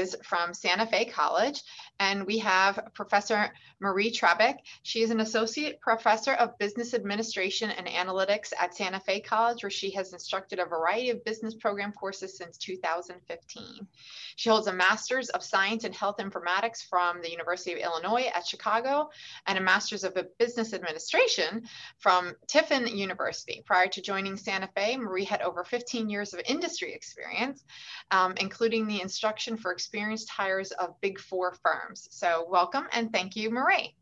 is from Santa Fe College, and we have Professor Marie Trabbic. She is an associate professor of business administration and analytics at Santa Fe College, where she has instructed a variety of business program courses since 2015. She holds a master's of science in health informatics from the University of Illinois at Chicago and a master's of business administration from Tiffin University. Prior to joining Santa Fe, Marie had over 15 years of industry experience, um, including the instruction for experienced hires of Big Four firms. So welcome and thank you, Marie.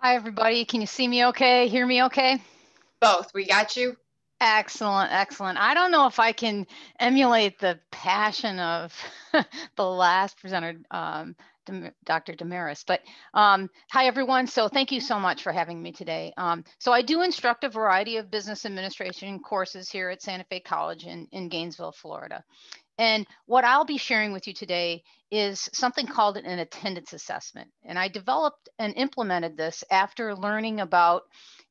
Hi, everybody. Can you see me okay? Hear me okay? Both. We got you. Excellent, excellent. I don't know if I can emulate the passion of the last presenter, um, Dr. Damaris. But um, hi, everyone. So thank you so much for having me today. Um, so I do instruct a variety of business administration courses here at Santa Fe College in, in Gainesville, Florida. And what I'll be sharing with you today is something called an attendance assessment. And I developed and implemented this after learning about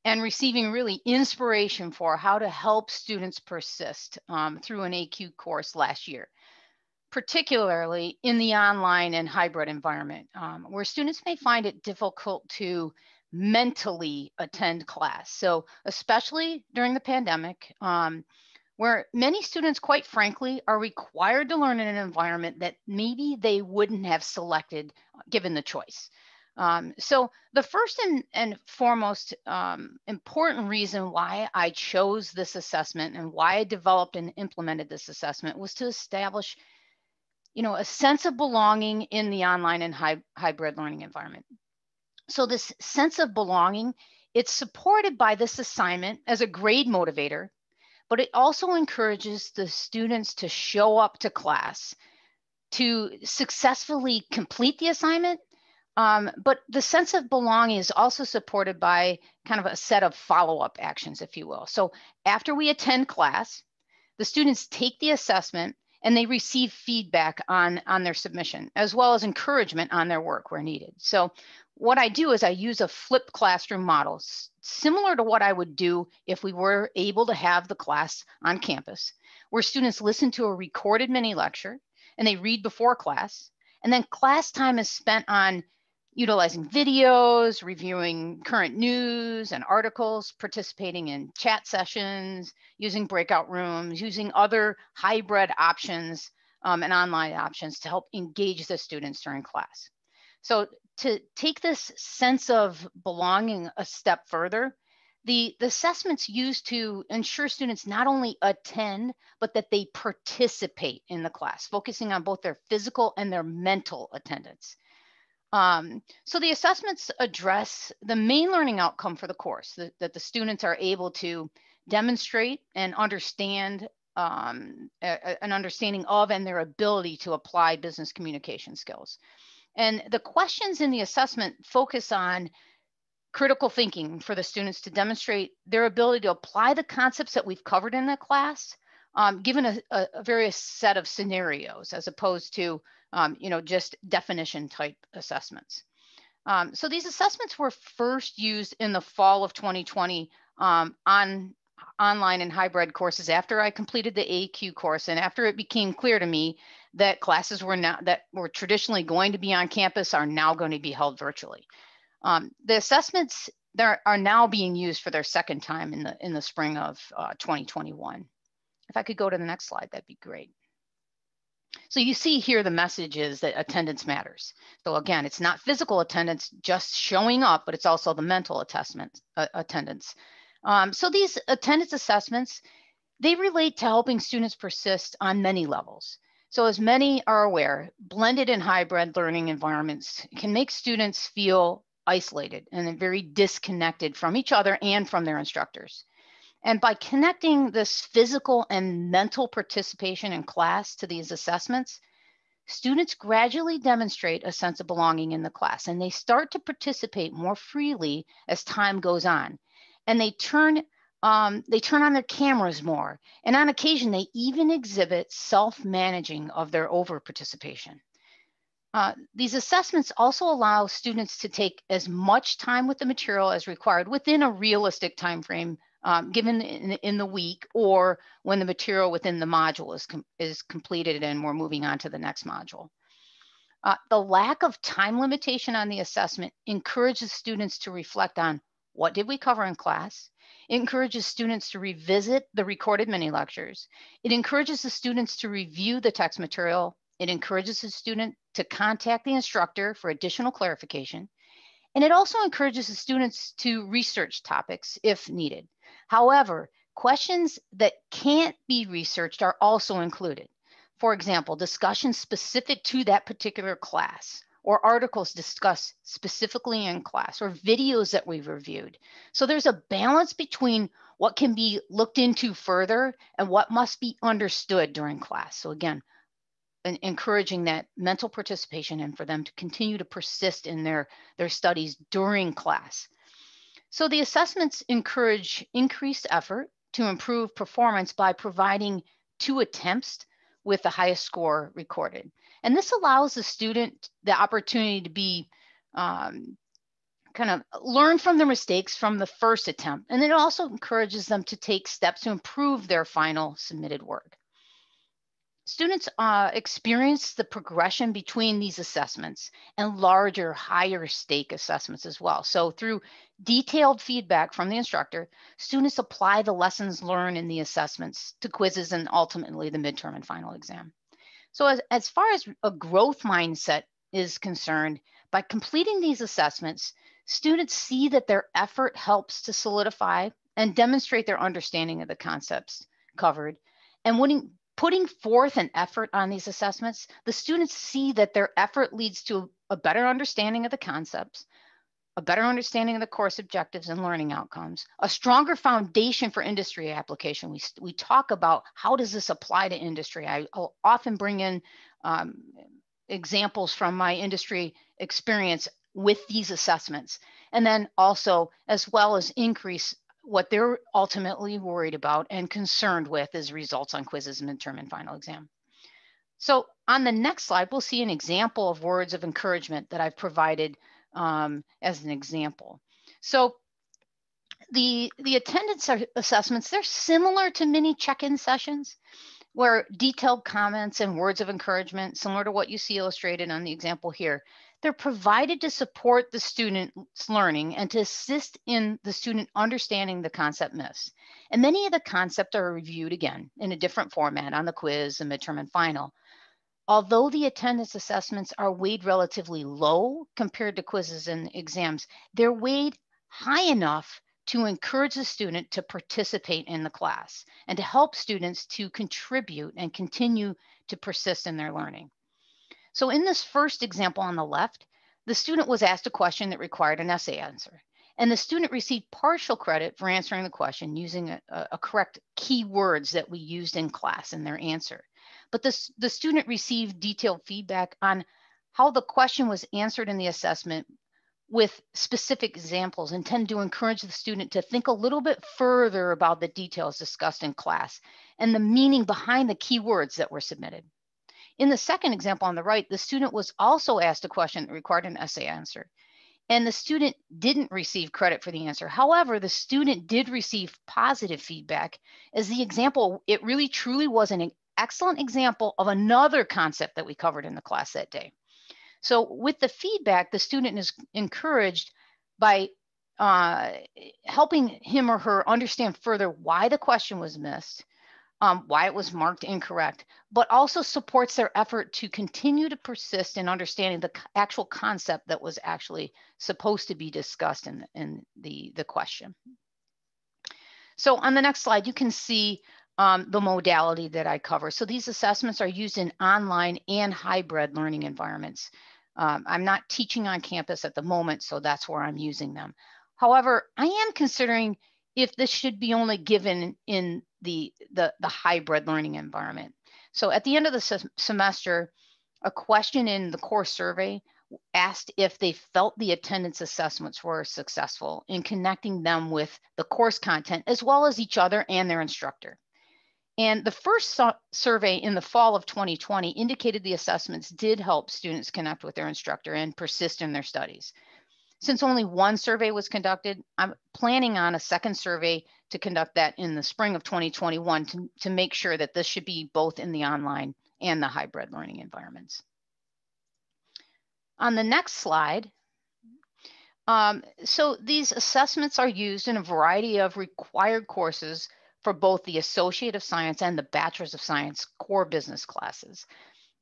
and receiving really inspiration for how to help students persist um, through an ACUE course last year particularly in the online and hybrid environment, um, where students may find it difficult to mentally attend class. So, especially during the pandemic, um, where many students, quite frankly, are required to learn in an environment that maybe they wouldn't have selected given the choice. Um, so the first and, and foremost um, important reason why I chose this assessment and why I developed and implemented this assessment was to establish you know, a sense of belonging in the online and hy hybrid learning environment. So this sense of belonging, it's supported by this assignment as a grade motivator, but it also encourages the students to show up to class, to successfully complete the assignment. Um, but the sense of belonging is also supported by kind of a set of follow-up actions, if you will. So after we attend class, the students take the assessment and they receive feedback on, on their submission, as well as encouragement on their work where needed. So what I do is I use a flipped classroom model, similar to what I would do if we were able to have the class on campus, where students listen to a recorded mini lecture and they read before class. And then class time is spent on utilizing videos, reviewing current news and articles, participating in chat sessions, using breakout rooms, using other hybrid options um, and online options to help engage the students during class. So to take this sense of belonging a step further, the, the assessments used to ensure students not only attend, but that they participate in the class, focusing on both their physical and their mental attendance. Um, so the assessments address the main learning outcome for the course, that, that the students are able to demonstrate and understand um, a, an understanding of and their ability to apply business communication skills. And the questions in the assessment focus on critical thinking for the students to demonstrate their ability to apply the concepts that we've covered in the class, um, given a, a, various set of scenarios, as opposed to um, you know, just definition type assessments. Um, so these assessments were first used in the fall of 2020 um, on online and hybrid courses after I completed the ACUE course and after it became clear to me that classes were now that were traditionally going to be on campus are now going to be held virtually. Um, the assessments there are now being used for their second time in the in the spring of uh, 2021. If I could go to the next slide, that'd be great. So you see here the message is that attendance matters. So again, it's not physical attendance just showing up, but it's also the mental assessment, uh, attendance. Um, so these attendance assessments, they relate to helping students persist on many levels. So as many are aware, blended and hybrid learning environments can make students feel isolated and very disconnected from each other and from their instructors. And by connecting this physical and mental participation in class to these assessments, students gradually demonstrate a sense of belonging in the class and they start to participate more freely as time goes on. And they turn um, they turn on their cameras more. And on occasion, they even exhibit self-managing of their over participation. Uh, these assessments also allow students to take as much time with the material as required within a realistic time frame um, given in, in, the week or when the material within the module is, com is completed and we're moving on to the next module. Uh, the lack of time limitation on the assessment encourages students to reflect on what did we cover in class? It encourages students to revisit the recorded mini lectures. It encourages the students to review the text material. It encourages the student to contact the instructor for additional clarification. And it also encourages the students to research topics if needed. However, questions that can't be researched are also included. For example, discussions specific to that particular class or articles discussed specifically in class or videos that we've reviewed. So there's a balance between what can be looked into further and what must be understood during class. So again, encouraging that mental participation and for them to continue to persist in their, their studies during class. So the assessments encourage increased effort to improve performance by providing two attempts with the highest score recorded. And this allows the student the opportunity to be um, kind of learn from their mistakes from the first attempt. And it also encourages them to take steps to improve their final submitted work. Students uh, experience the progression between these assessments and larger, higher stake assessments as well. So through detailed feedback from the instructor, students apply the lessons learned in the assessments to quizzes and ultimately the midterm and final exam. So as, as far as a growth mindset is concerned, by completing these assessments, students see that their effort helps to solidify and demonstrate their understanding of the concepts covered. And when putting forth an effort on these assessments, the students see that their effort leads to a better understanding of the concepts, a better understanding of the course objectives and learning outcomes, a stronger foundation for industry application. We, we talk about how does this apply to industry? I, will often bring in um, examples from my industry experience with these assessments. And then also, as well as increase what they're ultimately worried about and concerned with is results on quizzes, midterm, and final exam. So on the next slide, we'll see an example of words of encouragement that I've provided um, as an example. So the, the attendance assessments, they're similar to mini check-in sessions where detailed comments and words of encouragement, similar to what you see illustrated on the example here, they're provided to support the student's learning and to assist in the student understanding the concept missed. And many of the concepts are reviewed again in a different format on the quiz, the midterm, and final. Although the attendance assessments are weighed relatively low compared to quizzes and exams, they're weighed high enough to encourage the student to participate in the class and to help students to contribute and continue to persist in their learning. So in this first example on the left, the student was asked a question that required an essay answer. And the student received partial credit for answering the question using a, a correct keywords that we used in class in their answer. But the, the student received detailed feedback on how the question was answered in the assessment with specific examples intended to encourage the student to think a little bit further about the details discussed in class and the meaning behind the keywords that were submitted. In the second example on the right, the student was also asked a question that required an essay answer. And the student didn't receive credit for the answer. However, the student did receive positive feedback as the example, it really truly was an excellent example of another concept that we covered in the class that day. So with the feedback, the student is encouraged by uh, helping him or her understand further why the question was missed, um, why it was marked incorrect, but also supports their effort to continue to persist in understanding the actual concept that was actually supposed to be discussed in, in the, the question. So on the next slide, you can see um, the modality that I cover. So these assessments are used in online and hybrid learning environments. Um, I'm not teaching on campus at the moment, so that's where I'm using them. However, I am considering if this should be only given in the, the, the hybrid learning environment. So at the end of the se semester, a question in the course survey asked if they felt the attendance assessments were successful in connecting them with the course content as well as each other and their instructor. And the first survey in the fall of 2020 indicated the assessments did help students connect with their instructor and persist in their studies. since only one survey was conducted, I'm planning on a second survey to conduct that in the spring of 2021 to, to make sure that this should be both in the online and the hybrid learning environments. On the next slide, um, so these assessments are used in a variety of required courses for both the Associate of Science and the Bachelor's of Science core business classes.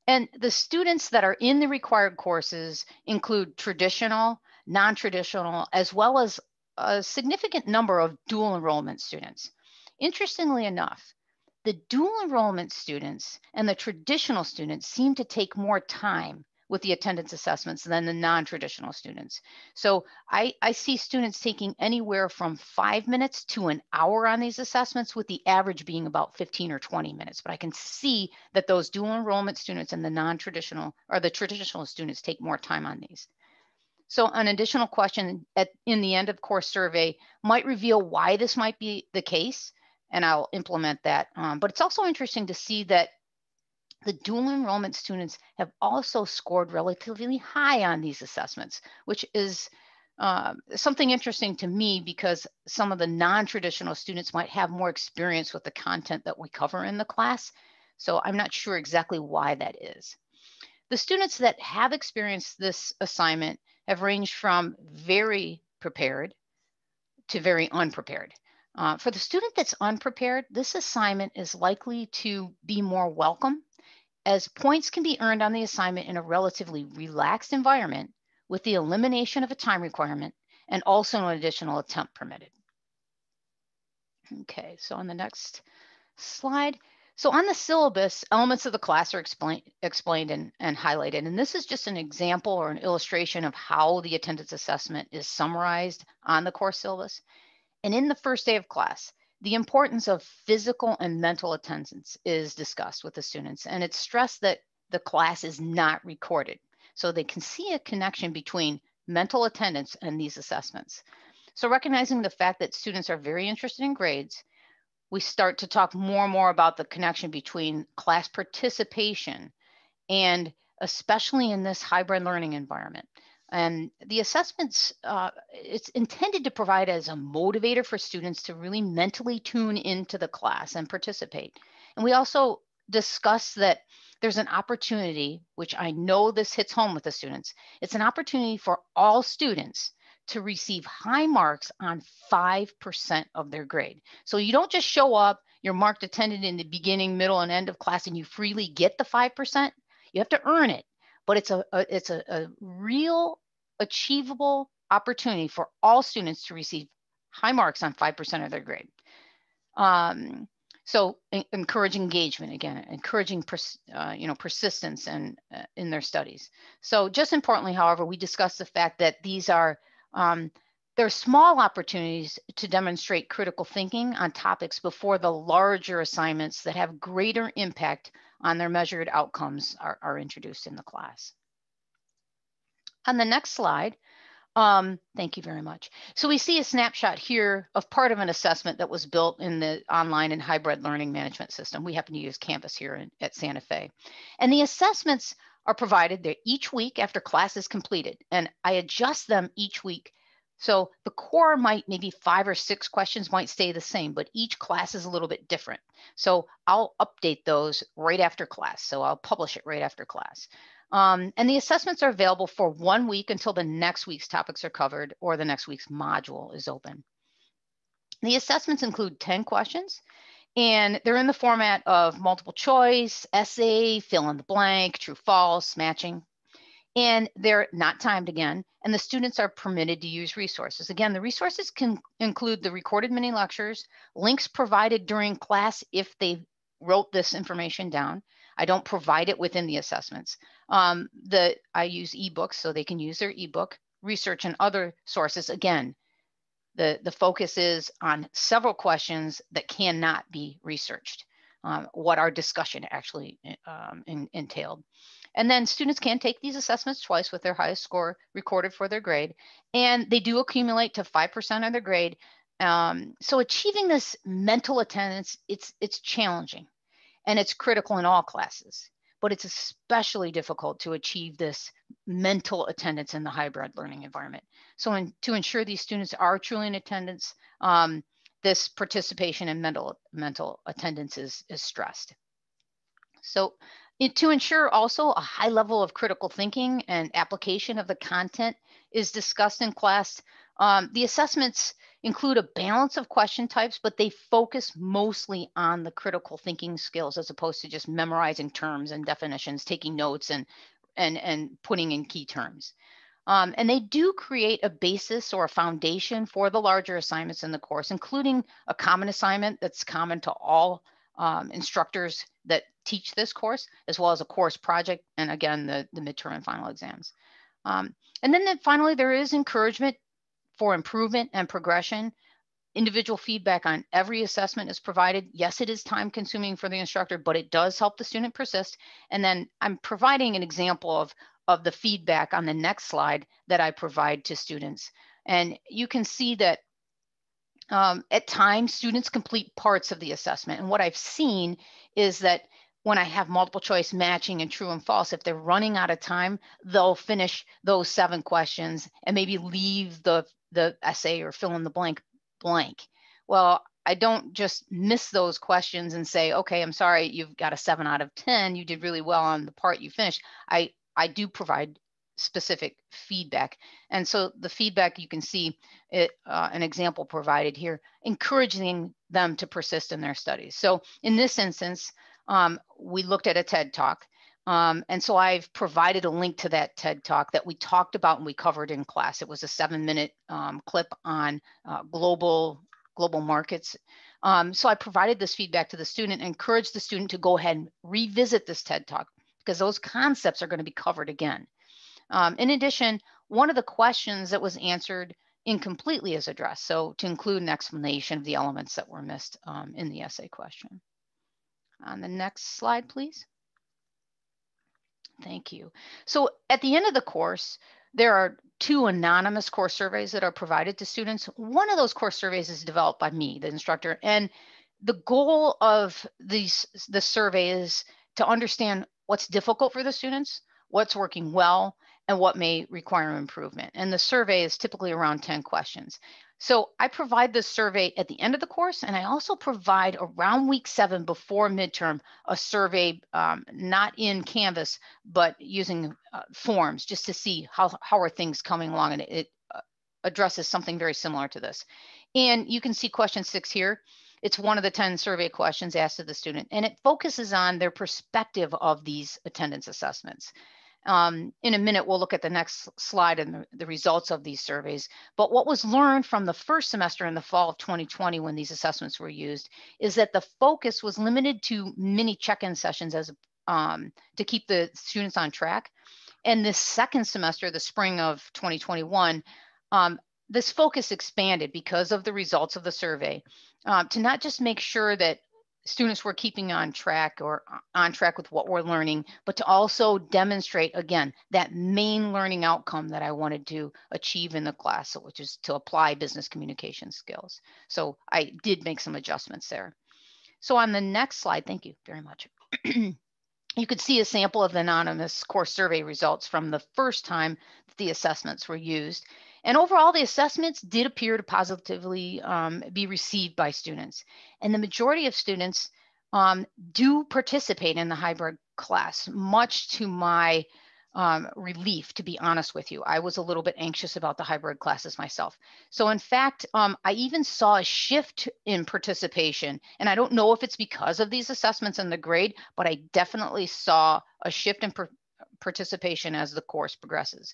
And the students that are in the required courses include traditional, non-traditional, as well as a significant number of dual enrollment students. Interestingly enough, the dual enrollment students and the traditional students seem to take more time with the attendance assessments than the non-traditional students. So I, I see students taking anywhere from five minutes to an hour on these assessments with the average being about 15 or 20 minutes. But I can see that those dual enrollment students and the non-traditional or the traditional students take more time on these. So an additional question at, in the end of course survey might reveal why this might be the case, and I'll implement that. Um, but it's also interesting to see that the dual enrollment students have also scored relatively high on these assessments, which is uh, something interesting to me because some of the non-traditional students might have more experience with the content that we cover in the class. So I'm not sure exactly why that is. The students that have experienced this assignment have ranged from very prepared to very unprepared. Uh, for the student that's unprepared, this assignment is likely to be more welcome as points can be earned on the assignment in a relatively relaxed environment with the elimination of a time requirement and also an additional attempt permitted. Okay, so on the next slide. So on the syllabus, elements of the class are explain, explained and, and highlighted. And this is just an example or an illustration of how the attendance assessment is summarized on the course syllabus. And in the first day of class, the importance of physical and mental attendance is discussed with the students, and it's stressed that the class is not recorded. So they can see a connection between mental attendance and these assessments. So recognizing the fact that students are very interested in grades, we start to talk more and more about the connection between class participation and especially in this hybrid learning environment. And the assessments, uh, it's intended to provide as a motivator for students to really mentally tune into the class and participate. And we also discuss that there's an opportunity, which I know this hits home with the students, it's an opportunity for all students to receive high marks on 5% of their grade. So you don't just show up, you're marked attended in the beginning, middle, and end of class, and you freely get the 5%. You have to earn it but it's a, a it's a, a, real achievable opportunity for all students to receive high marks on 5% of their grade. Um, so encourage engagement again, encouraging uh, you know persistence and uh, in their studies. So just importantly, however, we discussed the fact that these are um, there are small opportunities to demonstrate critical thinking on topics before the larger assignments that have greater impact on their measured outcomes are, are introduced in the class. On the next slide, um, thank you very much. So we see a snapshot here of part of an assessment that was built in the online and hybrid learning management system. We happen to use Canvas here in, at Santa Fe. And the assessments are provided there each week after class is completed. And I adjust them each week. So the core might, maybe five or six questions might stay the same, but each class is a little bit different. So I'll update those right after class. So I'll publish it right after class. Um, and the assessments are available for one week until the next week's topics are covered or the next week's module is open. The assessments include 10 questions and they're in the format of multiple choice, essay, fill in the blank, true, false, matching. And they're not timed again, and the students are permitted to use resources. Again, the resources can include the recorded mini lectures, links provided during class if they wrote this information down, I don't provide it within the assessments. Um, the I use ebooks so they can use their ebook research and other sources. Again, the the focus is on several questions that cannot be researched. Um, what our discussion actually um, in, entailed. And then students can take these assessments twice with their highest score recorded for their grade, and they do accumulate to 5% of their grade. Um, so achieving this mental attendance, it's, it's challenging and it's critical in all classes, but it's especially difficult to achieve this mental attendance in the hybrid learning environment. So in, to ensure these students are truly in attendance, um, this participation and mental, mental attendance is, is stressed. So it, to ensure also a high level of critical thinking and application of the content is discussed in class, um, the assessments include a balance of question types, but they focus mostly on the critical thinking skills as opposed to just memorizing terms and definitions, taking notes and, and, and putting in key terms. Um, and they do create a basis or a foundation for the larger assignments in the course, including a common assignment that's common to all um, instructors that teach this course, as well as a course project, and again, the, the midterm and final exams. Um, and then, then finally, there is encouragement for improvement and progression. Individual feedback on every assessment is provided. Yes, it is time consuming for the instructor, but it does help the student persist. And then I'm providing an example of, of the feedback on the next slide that I provide to students. And you can see that um, at times students complete parts of the assessment. And what I've seen is that when I have multiple choice matching and true and false, if they're running out of time, they'll finish those seven questions and maybe leave the, the essay or fill in the blank blank. Well, I don't just miss those questions and say, okay, I'm sorry, you've got a seven out of 10. You did really well on the part you finished. I, I do provide specific feedback. And so the feedback you can see it, uh, an example provided here, encouraging them to persist in their studies. So in this instance, um, we looked at a TED talk. Um, and so I've provided a link to that TED talk that we talked about and we covered in class. It was a seven minute um, clip on uh, global, global markets. Um, so I provided this feedback to the student, and encouraged the student to go ahead and revisit this TED talk because those concepts are going to be covered again. Um, in addition, one of the questions that was answered incompletely is addressed. So to include an explanation of the elements that were missed um, in the essay question. On the next slide, please. Thank you. So at the end of the course, there are two anonymous course surveys that are provided to students. One of those course surveys is developed by me, the instructor, and the goal of these the survey is to understand what's difficult for the students, what's working well, and what may require improvement. And the survey is typically around 10 questions. So I provide this survey at the end of the course, and I also provide around week seven before midterm a survey, um, not in Canvas, but using uh, forms just to see how, how are things coming along. And it, uh, addresses something very similar to this. And you can see question six here. It's one of the 10 survey questions asked of the student, and it focuses on their perspective of these attendance assessments. Um, in a minute, we'll look at the next slide and the, the, results of these surveys. But what was learned from the first semester in the fall of 2020 when these assessments were used is that the focus was limited to mini check-in sessions as um, to keep the students on track. And this second semester, the spring of 2021, um, this focus expanded because of the results of the survey um, to not just make sure that students were keeping on track or uh, on track with what we're learning, but to also demonstrate again that main learning outcome that I wanted to achieve in the class, which is to apply business communication skills. So I did make some adjustments there. So on the next slide, thank you very much. you could see a sample of the anonymous course survey results from the first time that the assessments were used. And overall, the assessments did appear to positively um, be received by students. And the majority of students um, do participate in the hybrid class, much to my um, relief, to be honest with you. I was a little bit anxious about the hybrid classes myself. So in fact, um, I even saw a shift in participation. And I don't know if it's because of these assessments and the grade, but I definitely saw a shift in participation as the course progresses.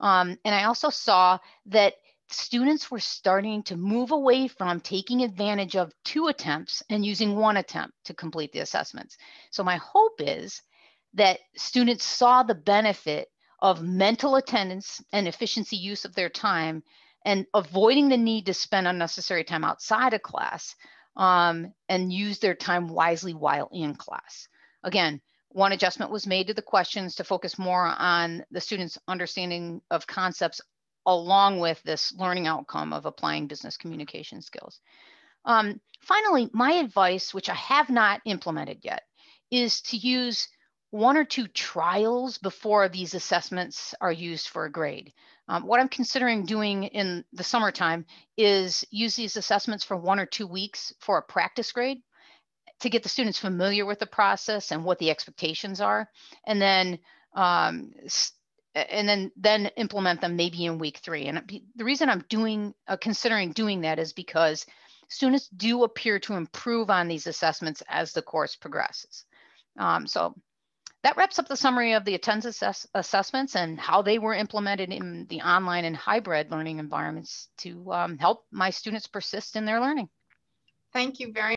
Um, and I also saw that students were starting to move away from taking advantage of two attempts and using one attempt to complete the assessments. So my hope is that students saw the benefit of mental attendance and efficiency use of their time and avoiding the need to spend unnecessary time outside of class um, and use their time wisely while in class. Again, one adjustment was made to the questions to focus more on the students' understanding of concepts along with this learning outcome of applying business communication skills. Um, finally, my advice, which I have not implemented yet, is to use one or two trials before these assessments are used for a grade. Um, what I'm considering doing in the summertime is use these assessments for one or two weeks for a practice grade to get the students familiar with the process and what the expectations are, and then um, and then then implement them maybe in week three. And the reason I'm doing uh, considering doing that is because students do appear to improve on these assessments as the course progresses. Um, so that wraps up the summary of the attendance assess assessments and how they were implemented in the online and hybrid learning environments to um, help my students persist in their learning. Thank you very